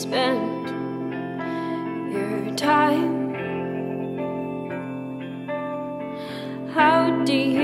spend your time? How do you?